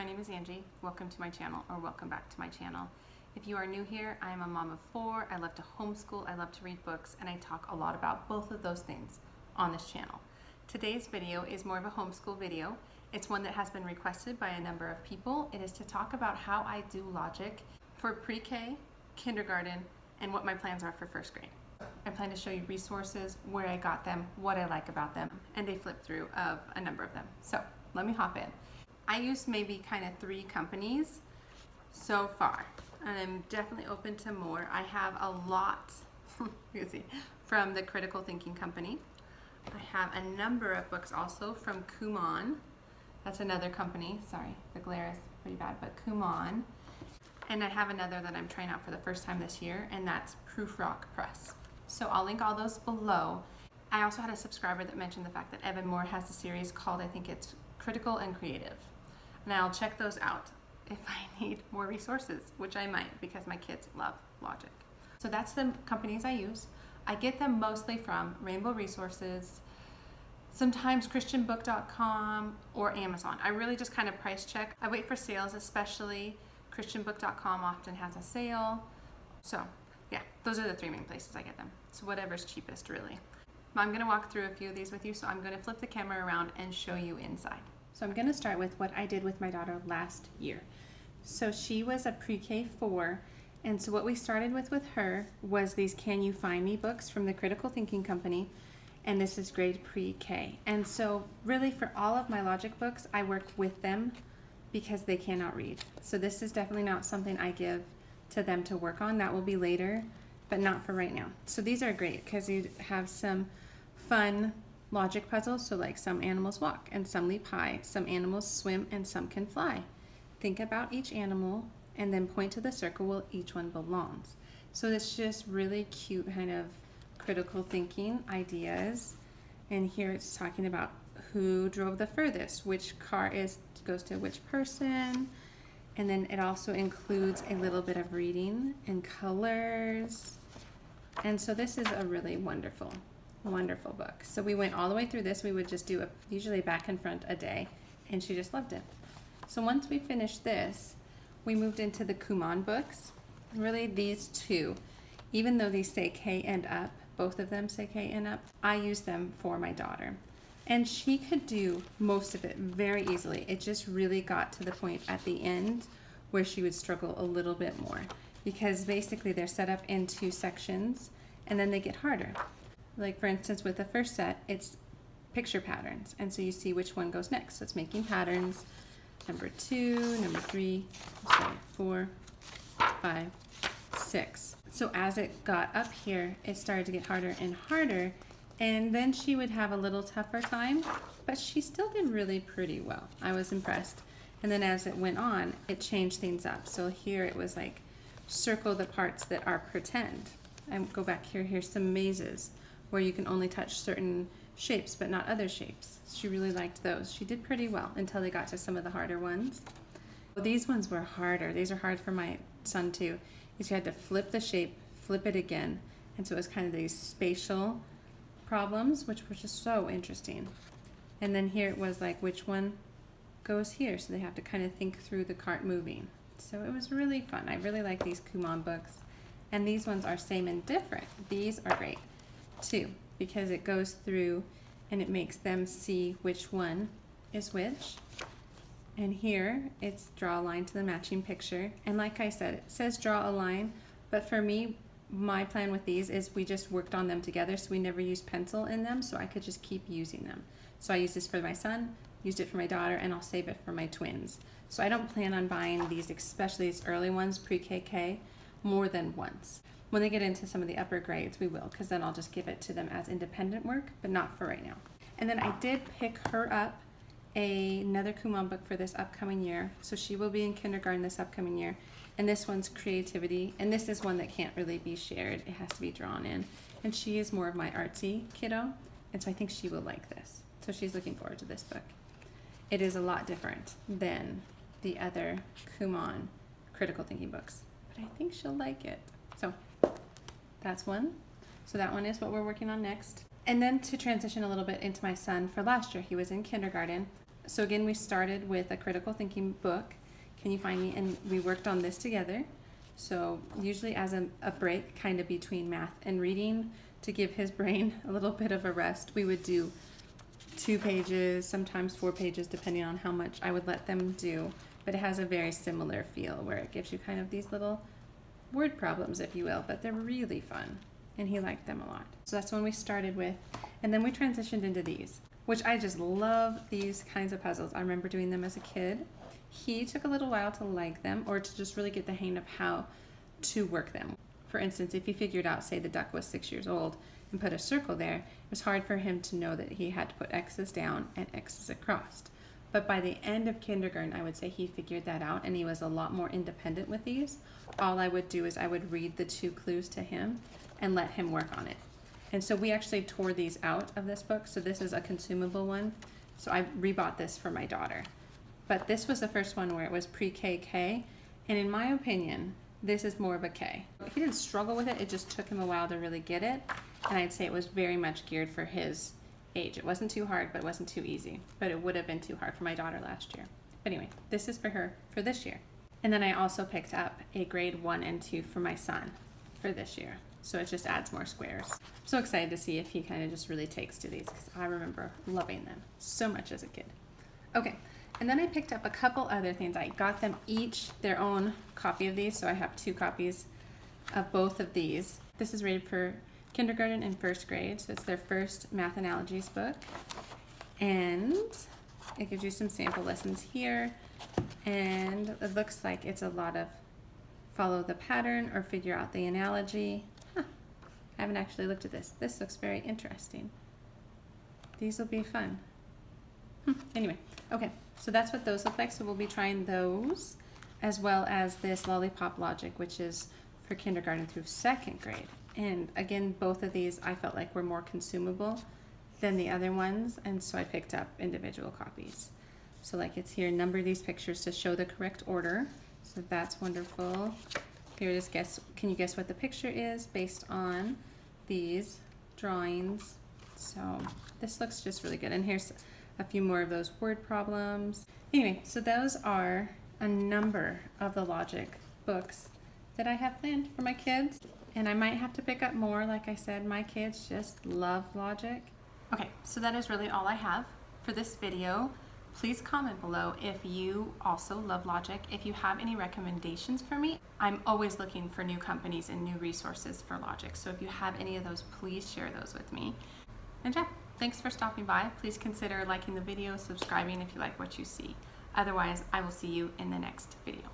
my name is Angie. Welcome to my channel or welcome back to my channel. If you are new here, I am a mom of four. I love to homeschool, I love to read books, and I talk a lot about both of those things on this channel. Today's video is more of a homeschool video. It's one that has been requested by a number of people. It is to talk about how I do logic for pre-K, kindergarten, and what my plans are for first grade. I plan to show you resources, where I got them, what I like about them, and a flip through of a number of them. So let me hop in. I used maybe kind of three companies so far, and I'm definitely open to more. I have a lot, you see, from the Critical Thinking Company. I have a number of books also from Kumon. That's another company. Sorry, the glare is pretty bad, but Kumon. And I have another that I'm trying out for the first time this year, and that's Prufrock Press. So I'll link all those below. I also had a subscriber that mentioned the fact that Evan-Moor has a series called, I think it's Critical and Creative. And I'll check those out if I need more resources, which I might because my kids love logic. So that's the companies I use. I get them mostly from Rainbow Resources, sometimes christianbook.com or Amazon. I really just kind of price check. I wait for sales, especially christianbook.com often has a sale. So yeah, those are the three main places I get them. So whatever's cheapest really. I'm gonna walk through a few of these with you, so I'm gonna flip the camera around and show you inside. So I'm gonna start with what I did with my daughter last year. So she was a pre-K four, and so what we started with with her was these Can You Find Me books from the Critical Thinking Company, and this is grade pre-K. And so really for all of my logic books, I work with them because they cannot read. So this is definitely not something I give to them to work on. That will be later, but not for right now. So these are great because you have some fun logic puzzles. So like some animals walk and some leap high, some animals swim and some can fly. Think about each animal and then point to the circle where each one belongs. So it's just really cute kind of critical thinking ideas. And here it's talking about who drove the furthest, which car is goes to which person, and then it also includes a little bit of reading and colors. And so this is a really wonderful, wonderful book. So we went all the way through this. We would just do a, usually back and front a day, and she just loved it. So once we finished this, we moved into the Kumon books. Really these two, even though these say K and up, both of them say K and up, I use them for my daughter. And she could do most of it very easily. It just really got to the point at the end where she would struggle a little bit more because basically they're set up in two sections and then they get harder. Like for instance, with the first set, it's picture patterns. And so you see which one goes next. So it's making patterns. Number two, number three, sorry, four, five, six. So as it got up here, it started to get harder and harder and then she would have a little tougher time, but she still did really pretty well. I was impressed. And then as it went on, it changed things up. So here it was like circle the parts that are pretend. I go back here, here's some mazes where you can only touch certain shapes but not other shapes. She really liked those. She did pretty well until they got to some of the harder ones. These ones were harder. These are hard for my son too. He had to flip the shape, flip it again. And so it was kind of these spatial problems, which were just so interesting. And then here it was like, which one goes here? So they have to kind of think through the cart moving. So it was really fun. I really like these Kumon books. And these ones are same and different. These are great too, because it goes through and it makes them see which one is which. And here it's draw a line to the matching picture. And like I said, it says draw a line, but for me, my plan with these is we just worked on them together so we never used pencil in them so I could just keep using them. So I use this for my son, used it for my daughter, and I'll save it for my twins. So I don't plan on buying these, especially these early ones, pre-KK, more than once. When they get into some of the upper grades, we will, because then I'll just give it to them as independent work, but not for right now. And then I did pick her up a, another Kumon book for this upcoming year. So she will be in kindergarten this upcoming year. And this one's creativity. And this is one that can't really be shared. It has to be drawn in. And she is more of my artsy kiddo. And so I think she will like this. So she's looking forward to this book. It is a lot different than the other Kumon critical thinking books but I think she'll like it. So that's one so that one is what we're working on next and then to transition a little bit into my son for last year he was in kindergarten so again, we started with a critical thinking book. Can you find me? And we worked on this together. So usually as a, a break kind of between math and reading to give his brain a little bit of a rest, we would do two pages, sometimes four pages, depending on how much I would let them do. But it has a very similar feel where it gives you kind of these little word problems, if you will, but they're really fun. And he liked them a lot. So that's when we started with. And then we transitioned into these, which I just love these kinds of puzzles. I remember doing them as a kid. He took a little while to like them or to just really get the hang of how to work them. For instance, if he figured out, say, the duck was six years old and put a circle there, it was hard for him to know that he had to put X's down and X's across. But by the end of kindergarten, I would say he figured that out and he was a lot more independent with these. All I would do is I would read the two clues to him and let him work on it. And so we actually tore these out of this book. So this is a consumable one. So I rebought this for my daughter. But this was the first one where it was pre-KK. And in my opinion, this is more of a K. He didn't struggle with it. It just took him a while to really get it. And I'd say it was very much geared for his age. It wasn't too hard, but it wasn't too easy. But it would have been too hard for my daughter last year. But anyway, this is for her for this year. And then I also picked up a grade one and two for my son for this year. So it just adds more squares. I'm so excited to see if he kind of just really takes to these because I remember loving them so much as a kid. Okay, and then I picked up a couple other things. I got them each their own copy of these, so I have two copies of both of these. This is rated for kindergarten and first grade, so it's their first math analogies book. And it gives you some sample lessons here, and it looks like it's a lot of follow the pattern or figure out the analogy. I haven't actually looked at this. This looks very interesting. These will be fun. Hmm. Anyway, okay, so that's what those look like. So we'll be trying those as well as this Lollipop Logic, which is for kindergarten through second grade. And again, both of these I felt like were more consumable than the other ones, and so I picked up individual copies. So like it's here, number these pictures to show the correct order. So that's wonderful. Here it is, guess, can you guess what the picture is based on these drawings. So this looks just really good. And here's a few more of those word problems. Anyway, so those are a number of the logic books that I have planned for my kids. And I might have to pick up more. Like I said, my kids just love logic. Okay, so that is really all I have for this video. Please comment below if you also love Logic. If you have any recommendations for me, I'm always looking for new companies and new resources for Logic. So if you have any of those, please share those with me. And yeah, thanks for stopping by. Please consider liking the video, subscribing if you like what you see. Otherwise, I will see you in the next video.